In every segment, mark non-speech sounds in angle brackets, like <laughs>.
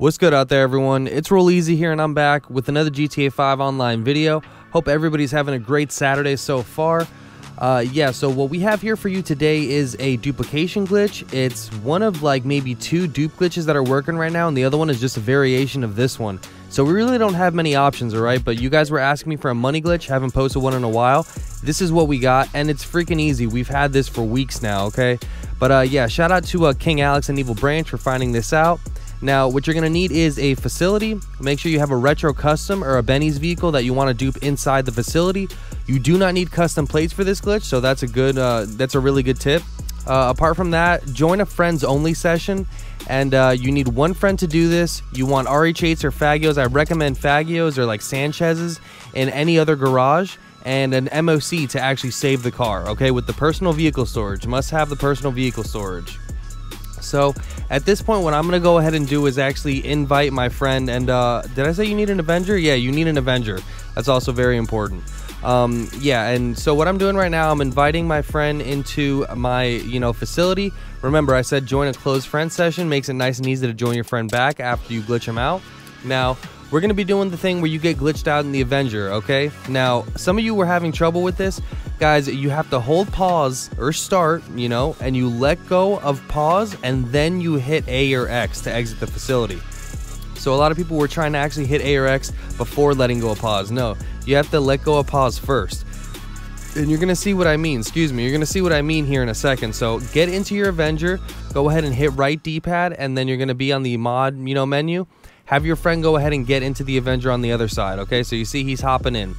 What's good out there, everyone? It's Rolleezy here, and I'm back with another GTA 5 online video. Hope everybody's having a great Saturday so far. Uh, yeah, so what we have here for you today is a duplication glitch. It's one of like maybe two dupe glitches that are working right now, and the other one is just a variation of this one. So we really don't have many options, alright? But you guys were asking me for a money glitch, haven't posted one in a while. This is what we got, and it's freaking easy. We've had this for weeks now, okay? But uh, yeah, shout out to uh, King Alex and Evil Branch for finding this out. Now, what you're going to need is a facility. Make sure you have a retro custom or a Benny's vehicle that you want to dupe inside the facility. You do not need custom plates for this glitch, so that's a good, uh, that's a really good tip. Uh, apart from that, join a friends only session, and uh, you need one friend to do this. You want RH8s or Faggios. I recommend Faggios or like Sanchez's in any other garage and an MOC to actually save the car, okay? With the personal vehicle storage. Must have the personal vehicle storage. So at this point, what I'm going to go ahead and do is actually invite my friend. And uh, did I say you need an Avenger? Yeah, you need an Avenger. That's also very important. Um, yeah, and so what I'm doing right now, I'm inviting my friend into my, you know, facility. Remember, I said join a closed friend session. Makes it nice and easy to join your friend back after you glitch him out. Now, we're going to be doing the thing where you get glitched out in the Avenger, okay? Now, some of you were having trouble with this. Guys, you have to hold pause or start, you know, and you let go of pause and then you hit A or X to exit the facility. So a lot of people were trying to actually hit A or X before letting go of pause. No, you have to let go of pause first. And you're to see what I mean. Excuse me. You're to see what I mean here in a second. So get into your Avenger, go ahead and hit right D-pad, and then you're to be on the mod, you know, menu have your friend go ahead and get into the Avenger on the other side, okay? So you see he's hopping in.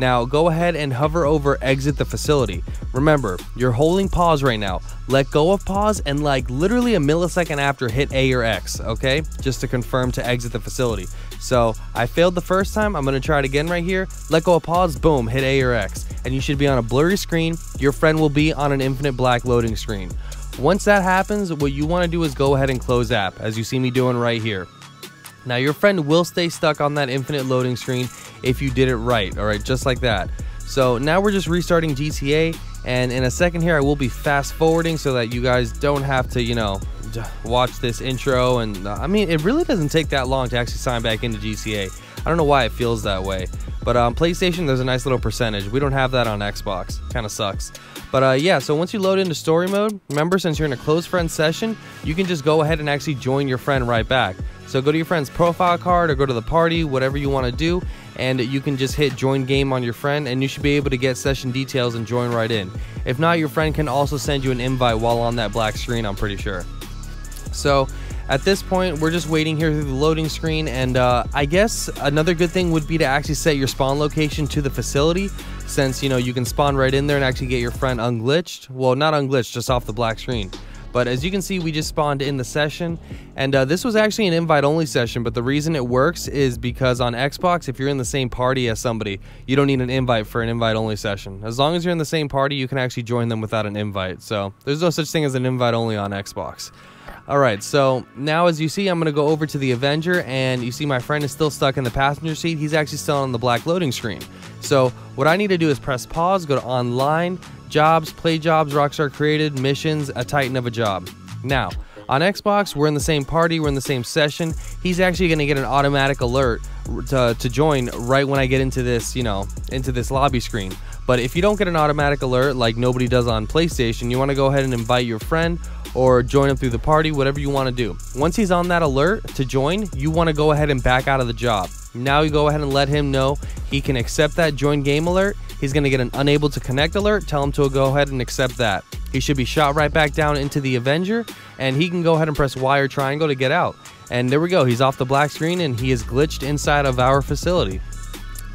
Now go ahead and hover over exit the facility. Remember, you're holding pause right now. Let go of pause and like literally a millisecond after hit A or X, okay? Just to confirm to exit the facility. So I failed the first time. I'm gonna try it again right here. Let go of pause, boom, hit A or X. And you should be on a blurry screen. Your friend will be on an infinite black loading screen. Once that happens, what you wanna do is go ahead and close app, as you see me doing right here. Now, your friend will stay stuck on that infinite loading screen if you did it right, all right, just like that. So now we're just restarting GTA, and in a second here, I will be fast forwarding so that you guys don't have to, you know, watch this intro. And uh, I mean, it really doesn't take that long to actually sign back into GTA. I don't know why it feels that way. But on PlayStation, there's a nice little percentage. We don't have that on Xbox. Kind of sucks. But uh, yeah, so once you load into story mode, remember, since you're in a close friend session, you can just go ahead and actually join your friend right back. So go to your friend's profile card or go to the party, whatever you want to do, and you can just hit join game on your friend and you should be able to get session details and join right in. If not, your friend can also send you an invite while on that black screen, I'm pretty sure. So at this point, we're just waiting here through the loading screen, and uh, I guess another good thing would be to actually set your spawn location to the facility, since you know you can spawn right in there and actually get your friend unglitched. Well, not unglitched, just off the black screen. But as you can see, we just spawned in the session. And uh, this was actually an invite only session. But the reason it works is because on Xbox, if you're in the same party as somebody, you don't need an invite for an invite only session. As long as you're in the same party, you can actually join them without an invite. So there's no such thing as an invite only on Xbox. All right, so now as you see, I'm going to go over to the Avenger, and you see my friend is still stuck in the passenger seat. He's actually still on the black loading screen. So what I need to do is press pause, go to online, Jobs, play jobs, Rockstar created, missions, a titan of a job. Now, on Xbox, we're in the same party, we're in the same session. He's actually going to get an automatic alert to, to join right when I get into this, you know, into this lobby screen. But if you don't get an automatic alert like nobody does on PlayStation, you want to go ahead and invite your friend or join him through the party, whatever you want to do. Once he's on that alert to join, you want to go ahead and back out of the job. Now you go ahead and let him know he can accept that join game alert He's going to get an unable to connect alert. Tell him to go ahead and accept that. He should be shot right back down into the Avenger, and he can go ahead and press Y or triangle to get out. And there we go. He's off the black screen, and he is glitched inside of our facility.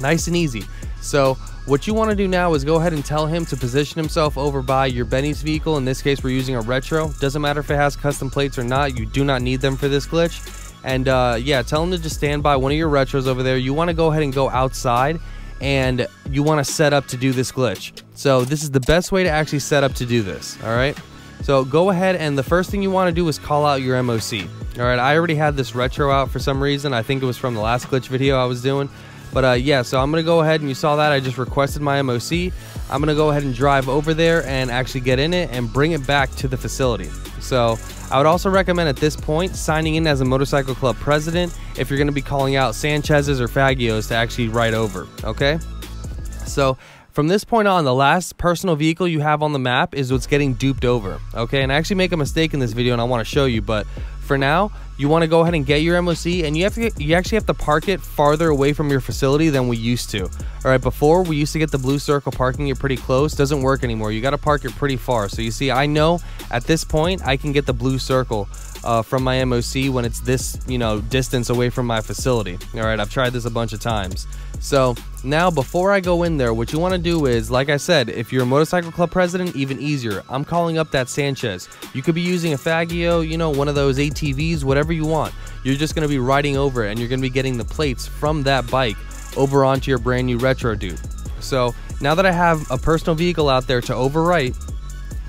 Nice and easy. So what you want to do now is go ahead and tell him to position himself over by your Benny's vehicle. In this case, we're using a retro. Doesn't matter if it has custom plates or not. You do not need them for this glitch. And uh, yeah, tell him to just stand by one of your retros over there. You want to go ahead and go outside and you want to set up to do this glitch. So this is the best way to actually set up to do this, all right? So go ahead and the first thing you want to do is call out your MOC. All right, I already had this retro out for some reason. I think it was from the last glitch video I was doing. But uh, yeah, so I'm going to go ahead and you saw that I just requested my MOC. I'm going to go ahead and drive over there and actually get in it and bring it back to the facility. So I would also recommend at this point signing in as a motorcycle club president if you're going to be calling out Sanchez's or Faggios to actually ride over. Okay, so from this point on, the last personal vehicle you have on the map is what's getting duped over. Okay, and I actually make a mistake in this video and I want to show you, but for now, you want to go ahead and get your MOC and you have to get, you actually have to park it farther away from your facility than we used to. All right, before we used to get the blue circle parking it pretty close, doesn't work anymore. You got to park it pretty far. So you see, I know at this point I can get the blue circle uh, from my MOC when it's this, you know, distance away from my facility. All right, I've tried this a bunch of times. So now before I go in there, what you want to do is, like I said, if you're a motorcycle club president, even easier. I'm calling up that Sanchez. You could be using a Faggio, you know, one of those ATVs, whatever you want. You're just going to be riding over it and you're going to be getting the plates from that bike over onto your brand new retro dude. So now that I have a personal vehicle out there to overwrite,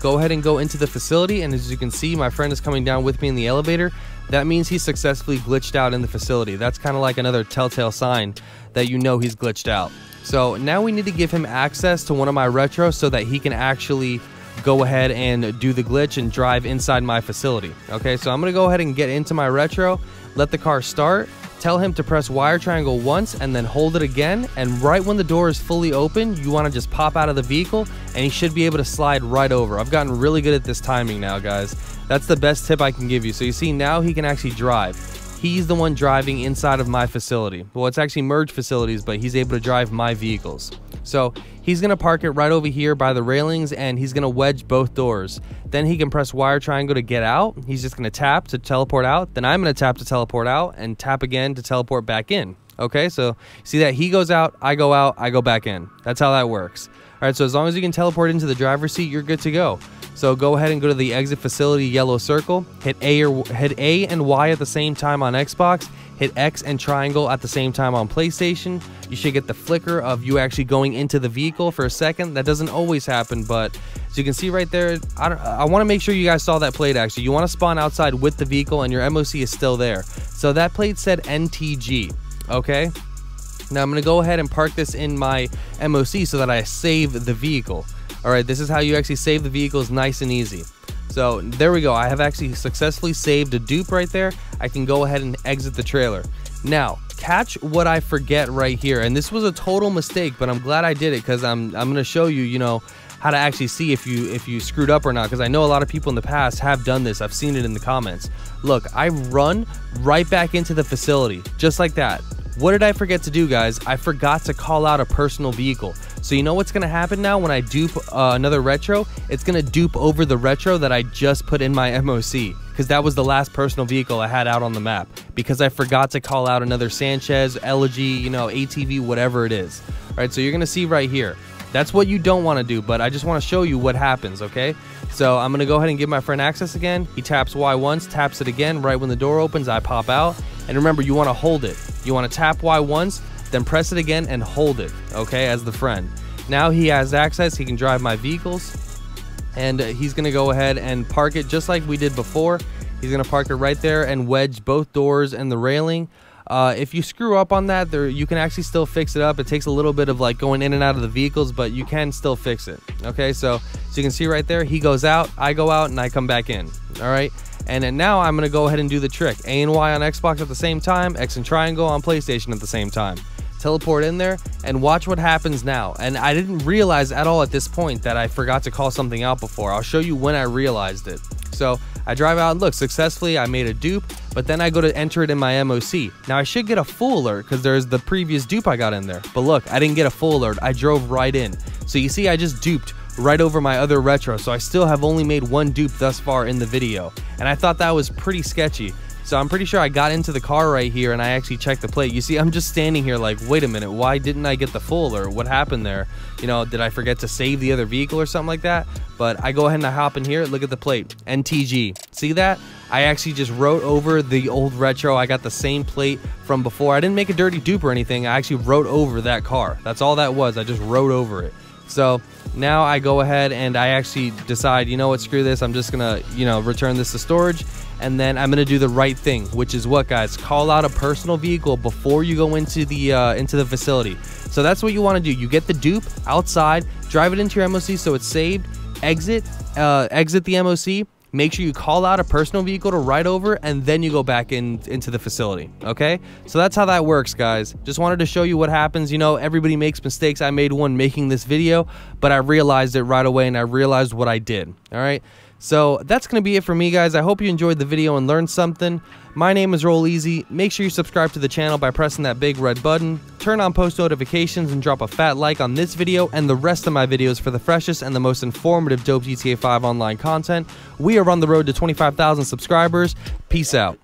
go ahead and go into the facility and as you can see my friend is coming down with me in the elevator that means he successfully glitched out in the facility. That's kind of like another telltale sign that you know he's glitched out. So now we need to give him access to one of my retros so that he can actually go ahead and do the glitch and drive inside my facility. Okay so i'm gonna go ahead and get into my retro let the car start Tell him to press wire triangle once and then hold it again. And right when the door is fully open, you want to just pop out of the vehicle and he should be able to slide right over. I've gotten really good at this timing now, guys. That's the best tip I can give you. So you see now he can actually drive. He's the one driving inside of my facility. Well, it's actually merged facilities, but he's able to drive my vehicles. So he's going to park it right over here by the railings and he's going to wedge both doors. Then he can press wire triangle to get out. He's just going to tap to teleport out. Then I'm going to tap to teleport out and tap again to teleport back in. Okay, so see that he goes out, I go out, I go back in. That's how that works. All right, so as long as you can teleport into the driver's seat, you're good to go. So go ahead and go to the exit facility yellow circle, hit A or hit A and Y at the same time on Xbox, hit X and triangle at the same time on PlayStation. You should get the flicker of you actually going into the vehicle for a second. That doesn't always happen, but as you can see right there, I, I want to make sure you guys saw that plate actually. You want to spawn outside with the vehicle and your MOC is still there. So that plate said NTG, okay? Now I'm going to go ahead and park this in my MOC so that I save the vehicle. All right, this is how you actually save the vehicles nice and easy. So there we go. I have actually successfully saved a dupe right there. I can go ahead and exit the trailer. Now, catch what I forget right here. And this was a total mistake, but I'm glad I did it because I'm, I'm going to show you, you know, how to actually see if you if you screwed up or not because I know a lot of people in the past have done this. I've seen it in the comments. Look, I run right back into the facility just like that. What did I forget to do, guys? I forgot to call out a personal vehicle. So you know what's to happen now when I dupe uh, another retro? It's to dupe over the retro that I just put in my <laughs> MOC because that was the last personal vehicle I had out on the map because I forgot to call out another Sanchez, Elegy, you know, ATV, whatever it is. All right, so you're to see right here. That's what you don't want to do, but I just want to show you what happens, okay? So I'm to go ahead and give my friend access again. He taps Y once, taps it again. Right when the door opens, I pop out. And remember, you want to hold it. You want to tap Y once, then press it again and hold it, okay, as the friend. Now he has access, he can drive my vehicles, and he's gonna go ahead and park it just like we did before. He's gonna park it right there and wedge both doors and the railing. Uh, if you screw up on that, there you can actually still fix it up. It takes a little bit of like going in and out of the vehicles, but you can still fix it. Okay, so so you can see right there, he goes out, I go out, and I come back in. All right. And then now I'm gonna go ahead and do the trick. A and Y on Xbox at the same time, X and triangle on PlayStation at the same time. Teleport in there and watch what happens now. And I didn't realize at all at this point that I forgot to call something out before. I'll show you when I realized it. So I drive out and look, successfully I made a dupe, but then I go to enter it in my MOC. Now I should get a full alert because there's the previous dupe I got in there. But look, I didn't get a full alert. I drove right in. So you see I just duped right over my other retro, so I still have only made one dupe thus far in the video. And I thought that was pretty sketchy. So I'm pretty sure I got into the car right here and I actually checked the plate. You see, I'm just standing here like, wait a minute, why didn't I get the full or what happened there? You know, did I forget to save the other vehicle or something like that? But I go ahead and I hop in here, look at the plate, NTG. See that? I actually just wrote over the old retro. I got the same plate from before. I didn't make a dirty dupe or anything. I actually wrote over that car. That's all that was. I just wrote over it. So now I go ahead and I actually decide, you know what, screw this. I'm just gonna, you know, return this to storage and then I'm gonna do the right thing, which is what, guys? Call out a personal vehicle before you go into the uh, into the facility. So that's what you want to do. You get the dupe outside, drive it into your MOC so it's saved. Exit, uh, exit the MOC, make sure you call out a personal vehicle to ride over and then you go back in into the facility okay so that's how that works guys just wanted to show you what happens you know everybody makes mistakes i made one making this video but i realized it right away and i realized what i did all right so that's going to be it for me, guys. I hope you enjoyed the video and learned something. My name is Rolleezy. Make sure you subscribe to the channel by pressing that big red button. Turn on post notifications and drop a fat like on this video and the rest of my videos for the freshest and the most informative dope GTA 5 online content. We are on the road to 25,000 subscribers. Peace out.